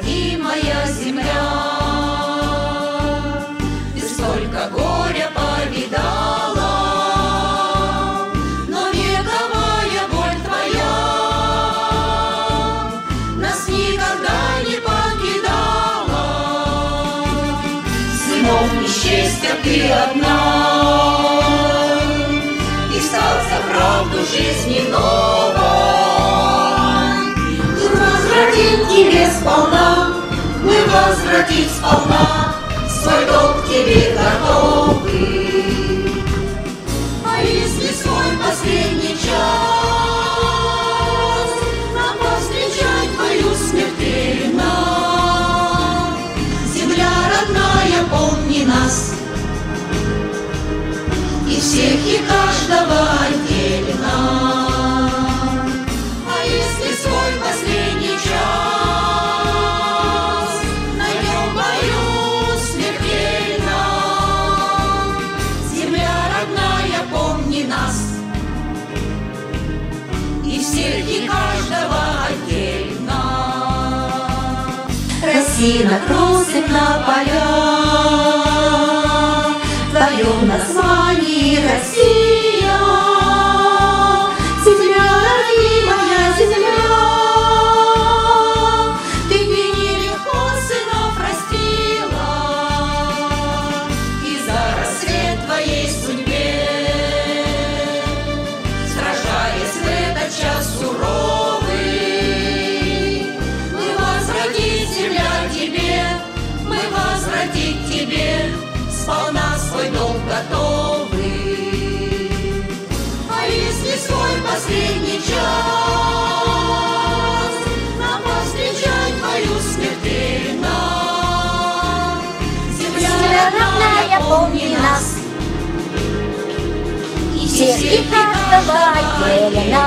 родимая земля, Ты столько горя повидала, Но вековая боль твоя Нас никогда не покидала. Сынов несчастья ты одна, И встал за правду жизни новой. Родин тебе сполна возвратить сполна, Свой долг тебе готовы. А если свой последний час Нам повстречать твою смертельно, Земля родная, помни нас, И каждого отдельно. Росина кросит на поля, В твоем названии Россия. Родная, помни нас, И Всех и каждого отдельно.